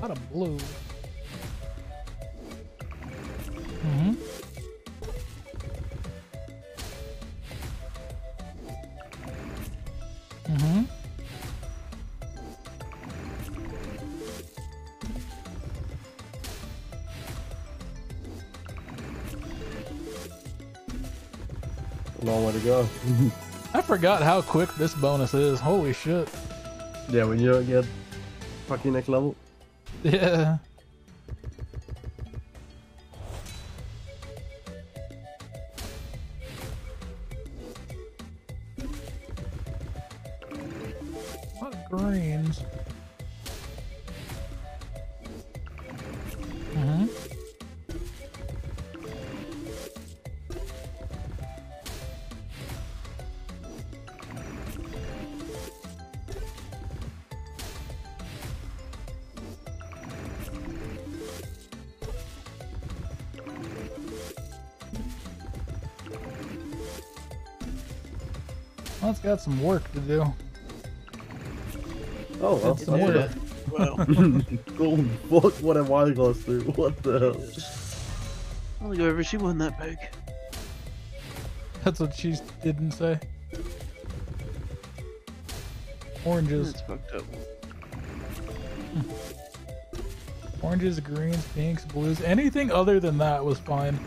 Lot of blue. Mm-hmm. Mm-hmm. A long way to go. I forgot how quick this bonus is. Holy shit. yeah, when you get fucking next level. Yeah. A greens. Well, it's got some work to do. Oh, well. It's some work. Well, Golden fuck, what am I gloss through? What the hell? I don't think I've ever seen one that big. That's what she didn't say. Oranges. That's fucked up. Oranges, greens, pinks, blues. Anything other than that was fine.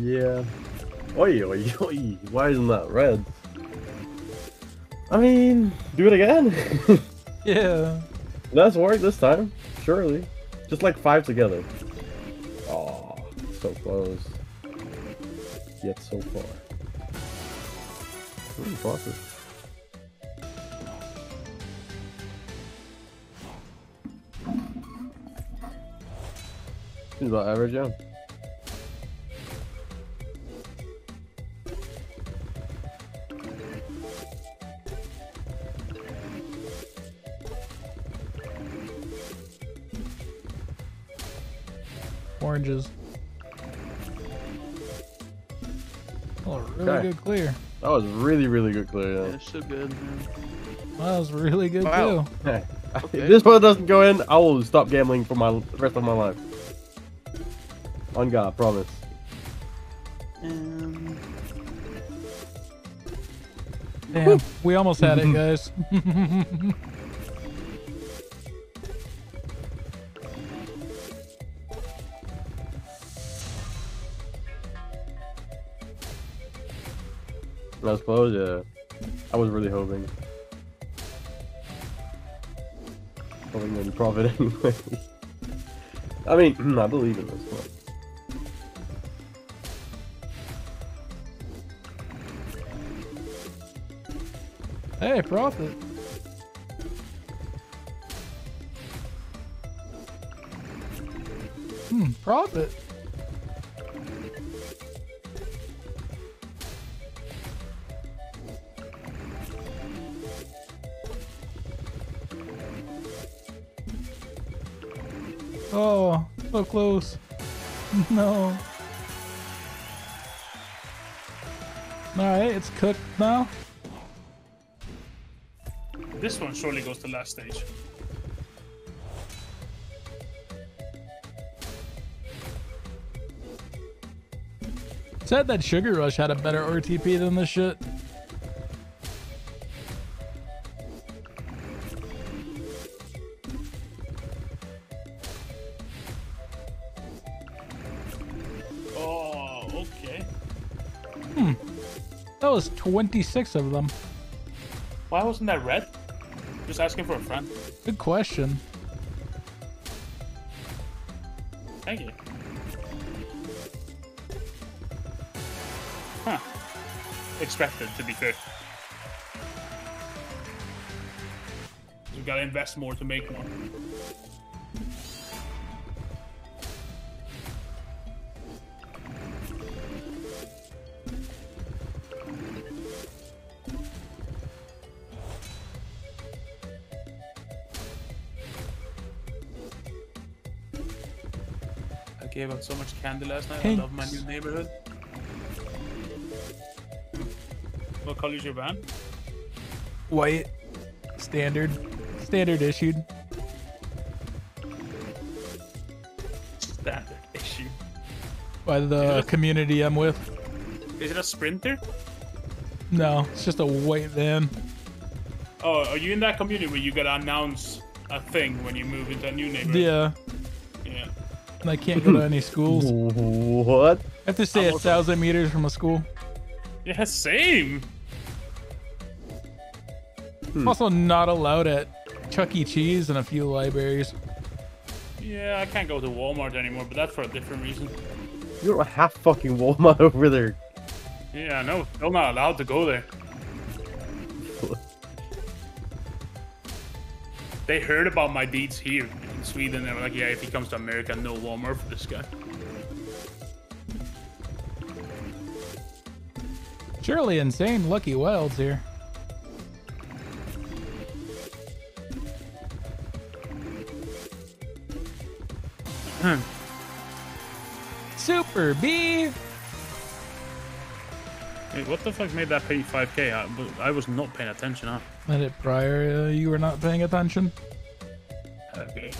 Yeah. Oi, oi, oi. Why isn't that red? I mean, do it again. Yeah. That's work this time, surely. Just like five together. Oh, so close. Yet so far. Hmm, process. Seems about average, yeah. Oranges. Oh, really Okay. good clear. That was really, really good clear, Yeah, yeah. so good, man. That was really good Wow. too. Okay. if this one doesn't go in, I will stop gambling for my rest of my life. On God, promise. Um, Damn, we almost had it, guys. I suppose, yeah. I was really hoping. Hoping they'd profit anyway. I mean, I believe in this one. hey, profit. Hmm, profit. Oh, so close. No. Alright, it's cooked now. This one surely goes to last stage. Said that Sugar Rush had a better RTP than this shit. That was 26 of them. Why wasn't that red? Just asking for a friend. Good question. Thank you. Huh. Expected, to be fair. We gotta invest more to make more. Gave out so much candy last night. I love my new neighborhood. What color is your van? white, standard, standard issued. Standard issue. by the Yeah. community I'm with. Is it a sprinter? No, it's just a white van. Oh, are you in that community where you gotta announce a thing when you move into a new neighborhood? Yeah. And I can't go to any schools. What? I have to stay I'm a also- thousand meters from a school. Yeah, same. Hmm. I'm also not allowed at Chuck E. Cheese and a few libraries. Yeah, I can't go to Walmart anymore, but that's for a different reason. You don't have fucking Walmart over there. Yeah, no, I know. Still not allowed to go there. They heard about my deeds here in Sweden. They were like, yeah, if he comes to America, no Walmart for this guy. Surely insane. Lucky Wilds here. Super B. Wait, what the fuck made that pay 5k? I, was not paying attention, huh? Let it prior. Uh, you were not paying attention. Okay.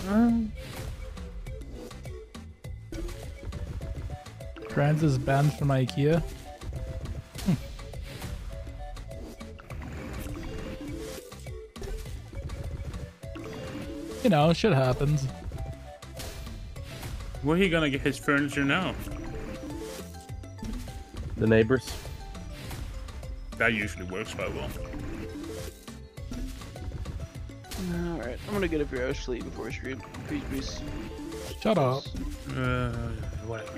Trans is banned from IKEA. Hmm. You know, shit happens. Where he gonna get his furniture now? The neighbors. That usually works quite well. Alright, I'm gonna get a few hours sleep before I stream. Peace, peace. Shut up. Uh, whatever.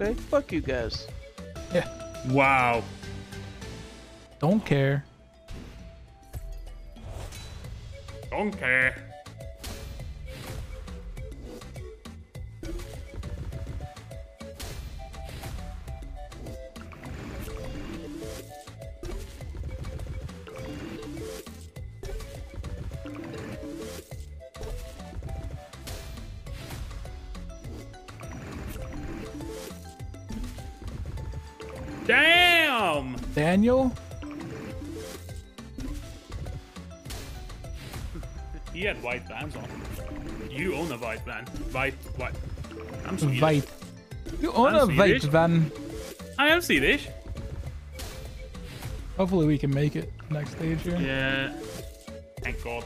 Okay, fuck you guys. Yeah. Wow. Don't care. Don't care. Damn! Daniel? He had white bands on. You own a white band. White, white. I'm Swedish. Vite. You own I'm a Swedish. van. I am Swedish. Hopefully we can make it next stage here. Yeah. Thank God.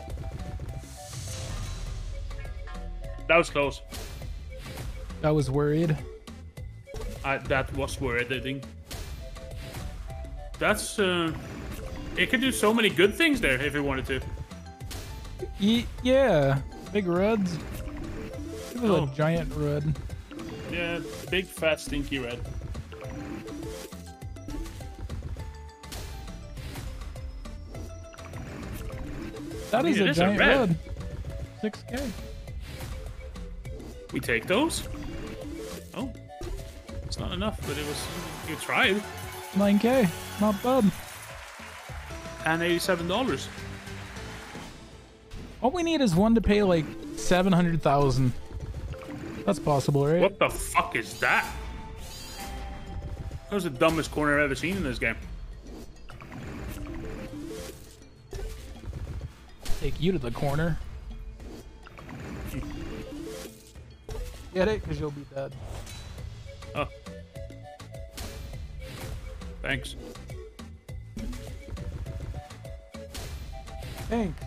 That was close. I was worried. I, that was worried, I editing. That's uh, it could do so many good things there if it wanted to. Ye- yeah. Big reds. It was Oh. a giant red. Yeah, big fat stinky red. That mean, is a is a giant red. red. 6k. We take those. Oh, it's not enough, but it was. You tried. 9k. Not bad. And eighty-seven dollars. All we need is one to pay like 700,000. That's possible, right? What the fuck is that? That was the dumbest corner I've ever seen in this game. Take you to the corner. Get it? Because you'll be dead. Oh. Thanks. Thanks.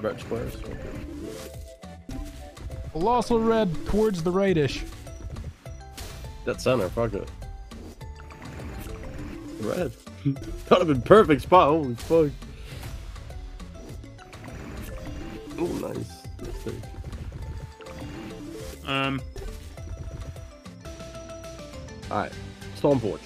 Red squares. Colossal red towards the rightish. That center, fuck it. Red. That would have been perfect spot. Holy fuck. Oh, nice. Um, Alright. Stormforge.